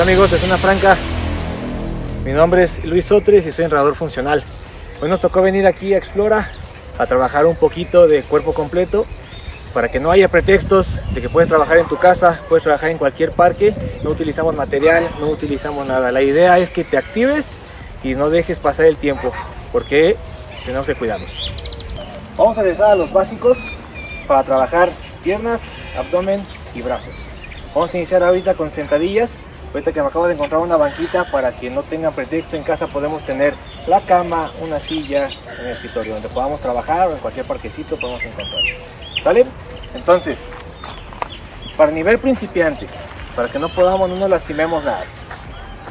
Hola amigos de Zona Franca, mi nombre es Luis Sotres y soy entrenador funcional. Hoy nos tocó venir aquí a Explora a trabajar un poquito de cuerpo completo para que no haya pretextos de que puedes trabajar en tu casa, puedes trabajar en cualquier parque, no utilizamos material, no utilizamos nada. La idea es que te actives y no dejes pasar el tiempo porque tenemos que cuidarnos. Vamos a regresar a los básicos para trabajar piernas, abdomen y brazos. Vamos a iniciar ahorita con sentadillas. Ahorita que me acabo de encontrar una banquita para que no tengan pretexto en casa podemos tener la cama, una silla el escritorio donde podamos trabajar o en cualquier parquecito podemos encontrar. ¿Sale? Entonces, para nivel principiante, para que no podamos, no nos lastimemos nada.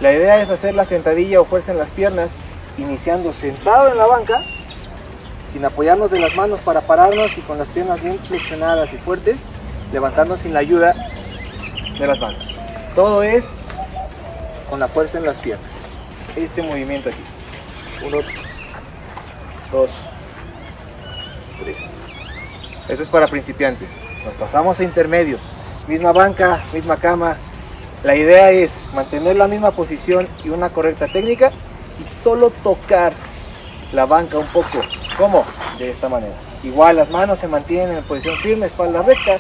La idea es hacer la sentadilla o fuerza en las piernas, iniciando sentado en la banca, sin apoyarnos de las manos para pararnos y con las piernas bien flexionadas y fuertes, levantarnos sin la ayuda de las manos. Todo es con la fuerza en las piernas. Este movimiento aquí. Uno, dos, tres. Eso es para principiantes. Nos pasamos a intermedios. Misma banca, misma cama. La idea es mantener la misma posición y una correcta técnica y solo tocar la banca un poco. ¿Cómo? De esta manera. Igual las manos se mantienen en posición firme, espalda recta.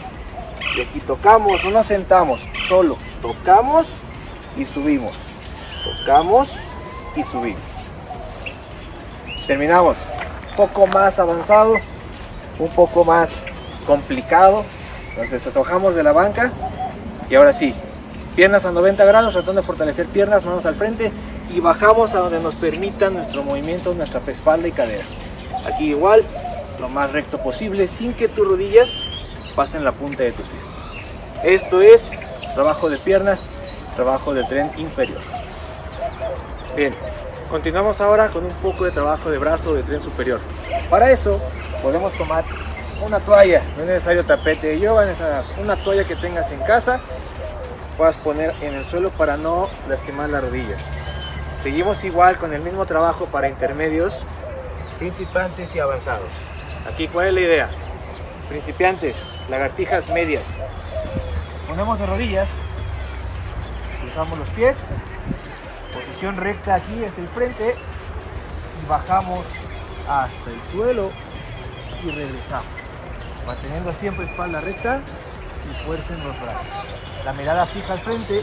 Y aquí tocamos, no nos sentamos, solo tocamos y subimos. Tocamos y subimos. Terminamos. Un poco más avanzado, un poco más complicado. Entonces deshojamos de la banca y ahora sí, piernas a 90 grados, tratando de fortalecer piernas, manos al frente y bajamos a donde nos permita nuestro movimiento, nuestra espalda y cadera. Aquí igual, lo más recto posible, sin que tus rodillas pasen la punta de tus pies. Esto es trabajo de piernas, trabajo del tren inferior. Bien, continuamos ahora con un poco de trabajo de brazo de tren superior. Para eso podemos tomar una toalla, no es necesario tapete de yoga, una toalla que tengas en casa, puedas poner en el suelo para no lastimar las rodillas. Seguimos igual con el mismo trabajo para intermedios, principiantes y avanzados. Aquí, ¿cuál es la idea? Principiantes, lagartijas medias. Ponemos de rodillas, cruzamos los pies, posición recta aquí es el frente y bajamos hasta el suelo y regresamos. Manteniendo siempre espalda recta y fuerza en los brazos. La mirada fija al frente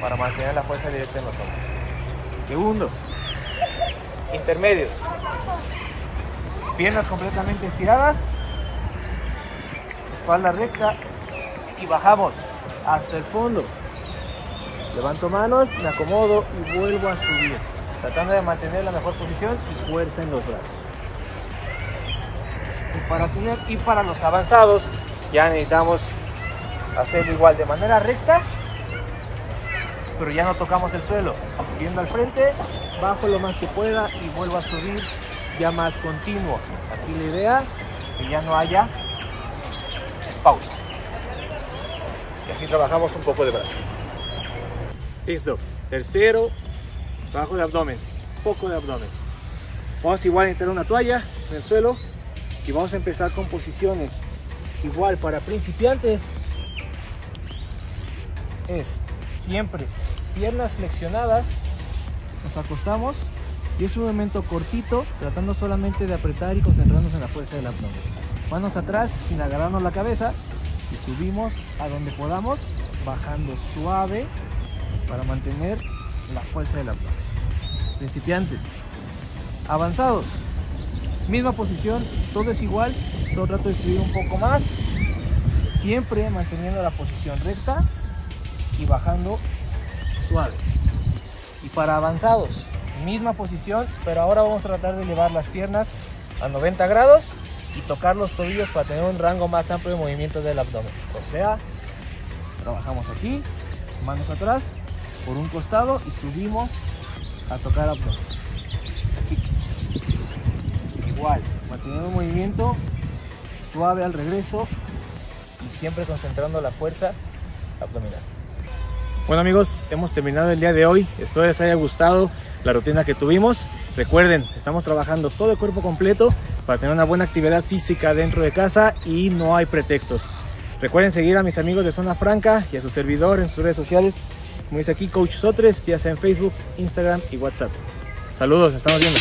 para mantener la fuerza directa en los hombros. Segundo, intermedios. Piernas completamente estiradas, espalda recta y bajamos hasta el fondo. Levanto manos, me acomodo y vuelvo a subir, tratando de mantener la mejor posición y fuerza en los brazos. Y para, y para los avanzados ya necesitamos hacerlo igual de manera recta, pero ya no tocamos el suelo. Viendo al frente, bajo lo más que pueda y vuelvo a subir ya más continuo. Aquí la idea que ya no haya pausa. Y así trabajamos un poco de brazo. Listo. Tercero, trabajo de abdomen. Poco de abdomen. Vamos igual a entrar una toalla en el suelo y vamos a empezar con posiciones igual para principiantes. Es siempre piernas flexionadas, nos acostamos y es un movimiento cortito, tratando solamente de apretar y concentrarnos en la fuerza del abdomen. Manos atrás sin agarrarnos la cabeza y subimos a donde podamos, bajando suave para mantener la fuerza del abdomen. Principiantes, avanzados, misma posición, todo es igual, solo trato de subir un poco más, siempre manteniendo la posición recta y bajando suave. Y para avanzados, misma posición, pero ahora vamos a tratar de elevar las piernas a 90 grados y tocar los tobillos para tener un rango más amplio de movimiento del abdomen. O sea, trabajamos aquí, manos atrás, por un costado y subimos a tocar abdomen. Aquí. Igual, manteniendo un movimiento suave al regreso y siempre concentrando la fuerza abdominal. Bueno amigos, hemos terminado el día de hoy. Espero les haya gustado la rutina que tuvimos. Recuerden, estamos trabajando todo el cuerpo completo para tener una buena actividad física dentro de casa y no hay pretextos. Recuerden seguir a mis amigos de Zona Franca y a su servidor en sus redes sociales, como dice aquí Coach Sotres, ya sea en Facebook, Instagram y WhatsApp. Saludos, nos estamos viendo.